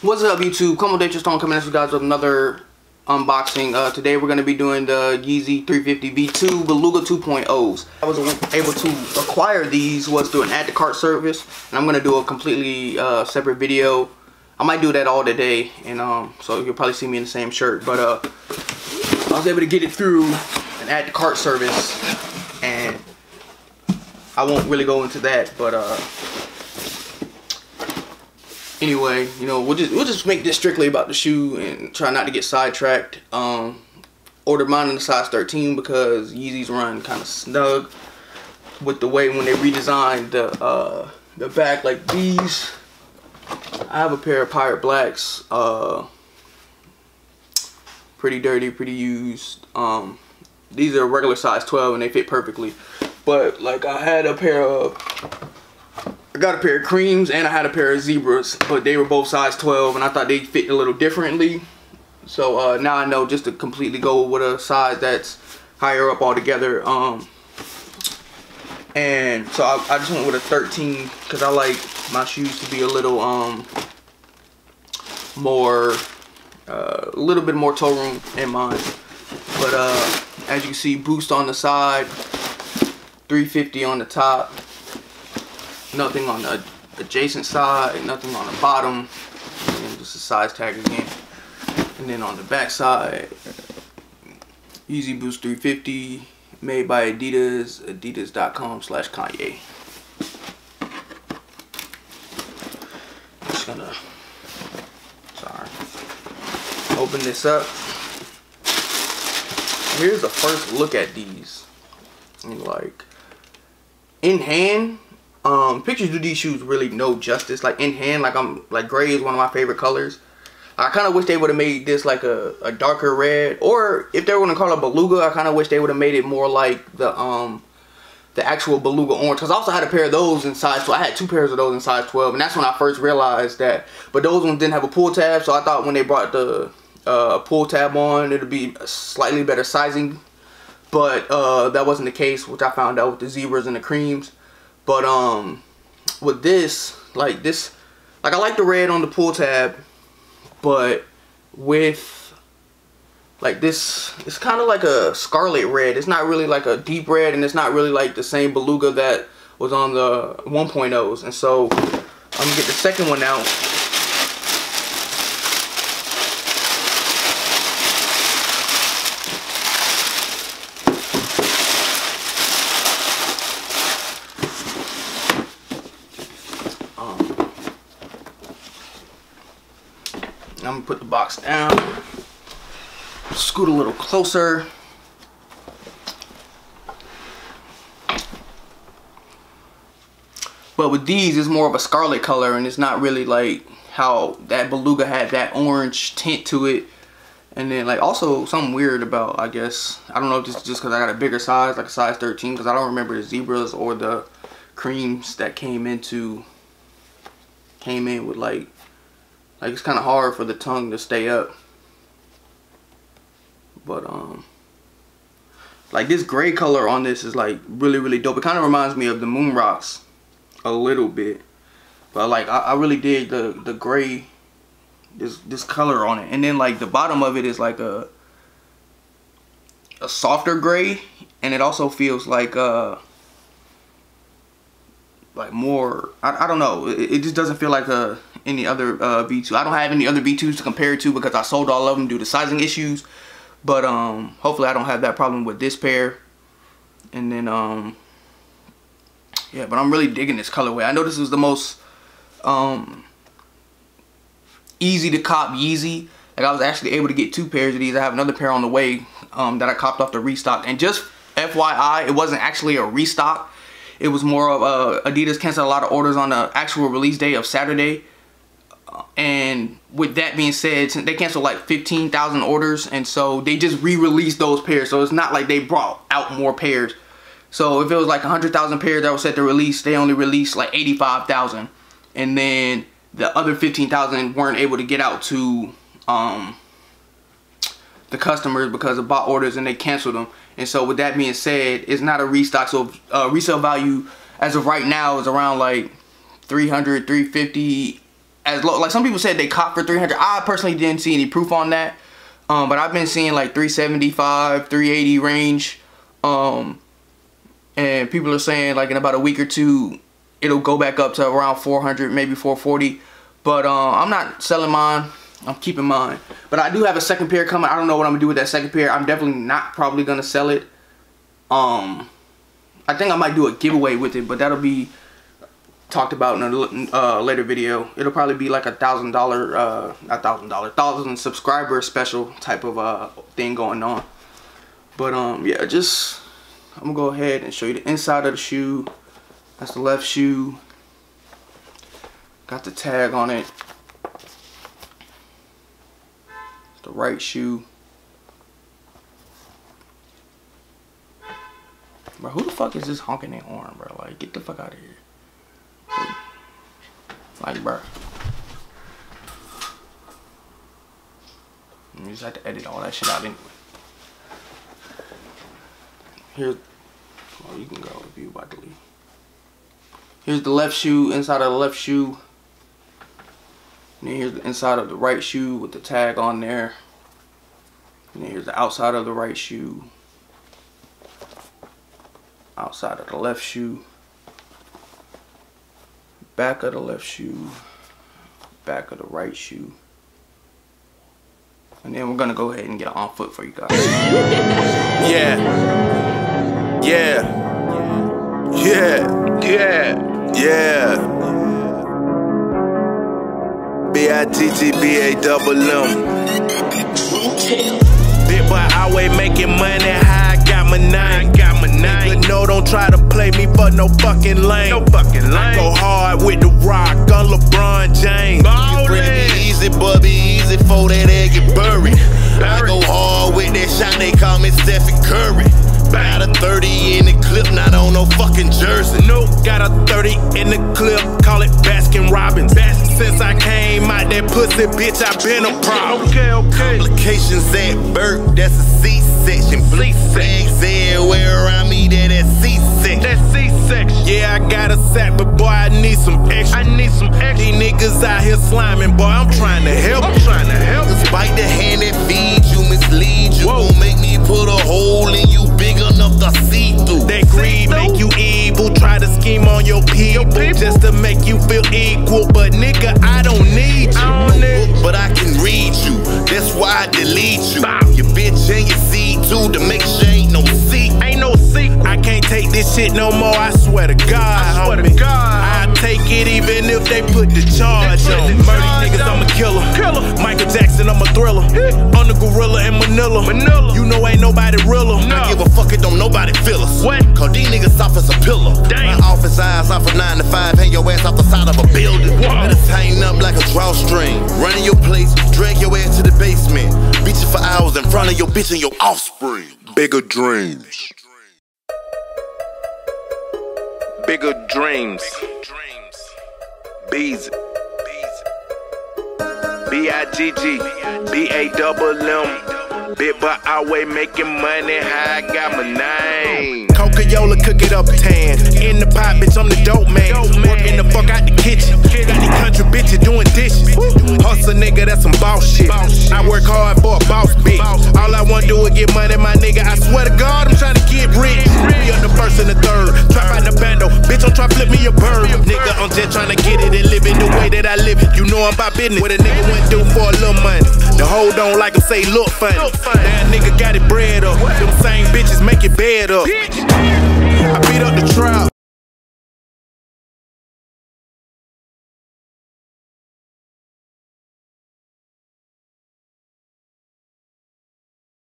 What's up YouTube? Come on Danger Stone coming at you guys with another unboxing. Uh, today we're going to be doing the Yeezy 350 V2 Beluga 2.0s. I was able to acquire these was through an add to cart service. And I'm going to do a completely uh, separate video. I might do that all today. And um, so you'll probably see me in the same shirt. But uh, I was able to get it through an add to cart service. And I won't really go into that. But uh, anyway, you know, we'll just we'll just make this strictly about the shoe and try not to get sidetracked. Um, ordered mine in the size 13 because Yeezys run kind of snug with the way when they redesigned the uh, the back like these. I have a pair of Pirate Blacks, uh, pretty dirty, pretty used. Um, these are regular size 12 and they fit perfectly. But like I had a pair of got a pair of creams and I had a pair of zebras, but they were both size 12 and I thought they fit a little differently. So uh, now I know just to completely go with a size that's higher up altogether. Um, and so I, I just went with a 13 because I like my shoes to be a little um, more, uh, a little bit more toe room in mine. But uh, as you can see, boost on the side, 350 on the top nothing on the adjacent side, nothing on the bottom, and just a size tag again. And then on the back side, Yeezy Boost 350, made by Adidas, adidas.com slash Kanye. Just gonna, sorry, open this up. Here's the first look at these. And like, in hand, um, pictures do these shoes really no justice. Like in hand, like I'm like gray is one of my favorite colors. I kind of wish they would have made this like a, a darker red, or if they were gonna call it beluga, I kind of wish they would have made it more like the um the actual beluga orange. Cause I also had a pair of those in size 12. I had two pairs of those in size 12, and that's when I first realized that. But those ones didn't have a pull tab, so I thought when they brought the uh, pull tab on, it'd be slightly better sizing. But uh, that wasn't the case, which I found out with the zebras and the creams. But um, with this, like this, like I like the red on the pull tab, but with like this, it's kind of like a scarlet red. It's not really like a deep red, and it's not really like the same beluga that was on the 1.0s. And so I'm gonna get the second one out. I'm gonna put the box down, scoot a little closer. But with these, it's more of a scarlet color and it's not really like how that Beluga had that orange tint to it. And then like also something weird about, I guess, I don't know if this is just because I got a bigger size, like a size 13, because I don't remember the zebras or the creams that came into, came in with like like it's kind of hard for the tongue to stay up. But um like this gray color on this is like really really dope. It kind of reminds me of the Moon Rocks a little bit. But like I, I really dig the the gray this this color on it. And then like the bottom of it is like a a softer gray and it also feels like uh like more I, I don't know it, it just doesn't feel like a any other uh, V2. I don't have any other V2s to compare to because I sold all of them due to sizing issues. But um, hopefully I don't have that problem with this pair. And then, um, yeah, but I'm really digging this colorway. I know this is the most um, easy to cop Yeezy. Like I was actually able to get two pairs of these. I have another pair on the way um, that I copped off the restock. And just FYI, it wasn't actually a restock. It was more of uh, Adidas canceled a lot of orders on the actual release day of Saturday and with that being said they canceled like 15,000 orders and so they just re-released those pairs. So it's not like they brought out more pairs. So if it was like 100,000 pairs that was set to release they only released like 85,000 and then the other 15,000 weren't able to get out to um, the customers because of bot orders and they canceled them. And so with that being said it's not a restock. So uh, resale value as of right now is around like 300 350 as low. Like some people said they caught for 300. I personally didn't see any proof on that. Um, but I've been seeing like 375, 380 range. Um, and people are saying like in about a week or two, it'll go back up to around 400, maybe 440. But uh, I'm not selling mine. I'm keeping mine. But I do have a second pair coming. I don't know what I'm gonna do with that second pair. I'm definitely not probably gonna sell it. Um, I think I might do a giveaway with it, but that'll be talked about in a uh, later video. It'll probably be like a thousand dollar, uh, not thousand dollar, thousand subscriber special type of uh, thing going on. But um, yeah, just I'm gonna go ahead and show you the inside of the shoe. That's the left shoe. Got the tag on it. The right shoe. Bro, who the fuck is this honking their horn, bro? Like, get the fuck out of here. Like. You just have to edit all that shit out anyway. Here's, well, you can go if you about to leave. Here's the left shoe, inside of the left shoe. And then here's the inside of the right shoe with the tag on there. And then here's the outside of the right shoe. Outside of the left shoe. Back of the left shoe. Back of the right shoe. And then we're gonna go ahead and get on foot for you guys. Yeah. Yeah. Yeah. Yeah. Yeah. B-I-T-T-B-A double M. Big boy always making money, I got my nine. Got my nine. Nigga, no, don't try to play me for no fucking lane. No fucking lane. I go hard with the rock on LeBron James. Ballin'. Easy, Bubby, easy for that egg get buried. I go hard with that shot, they call me Stephen Curry. Got a 30 in the clip, not on no fucking jersey. Nope, got a 30 in the clip, call it Baskin Robbins. Since I came out that pussy, bitch, I been a problem. Okay, okay. At birth, that's a C-section. Blue flags everywhere around me, that that C-section. That C-section. Yeah, I got a sack, but boy, I need some extra. I need some extra. These niggas out here sliming, boy, I'm trying to help. I'm trying to help. Despite the hand that feeds you, mislead you, Whoa. make me put a hole in you big enough to see through. That greed make you evil. Try to scheme on your people, just to make you feel equal. But nigga, I don't to make sure ain't no secret. Ain't no secret. I can't take this shit no more. I swear to God, I swear to. God. I take it even if they put the charge put on the. Murder charge niggas, I'm a killer. Killer. Michael Jackson, I'm a thriller. I'm the gorilla in Manila. Manila. You know ain't nobody realer. I give a fuck, it don't nobody feel us. What? Cause these niggas soft as a pillow. Damn. Eyes off of 9 to 5, hang your ass off the side of a building. Whoa. Better tighten up like a drawstring. Run in your place, drag your ass to the basement. Beat you for hours in front of your bitch and your offspring. Bigger dreams. Bigger dreams. Bees. B I G G B A double M. Big but always making money. How I got my name. Coca-Cola, cook it up tan. In the pot, bitch, I'm the dope man. Working the fuck out the kitchen. Got these country bitches doing dishes. Hustle nigga, that's some boss shit. I work hard for a boss bitch. All I wanna do is get money, my nigga. I swear to God, I'm trying to get rich. Be up the first and the third. Trap out the bando. Bitch, I'm trying to flip me a bird. Nigga, I'm just trying to get it and live it the way that I live it. You know I'm about business. What a nigga went do for a little money. The hoe don't like him, say look funny. That nigga got it bread up. Them same bitches make it bed up. I beat up the trap.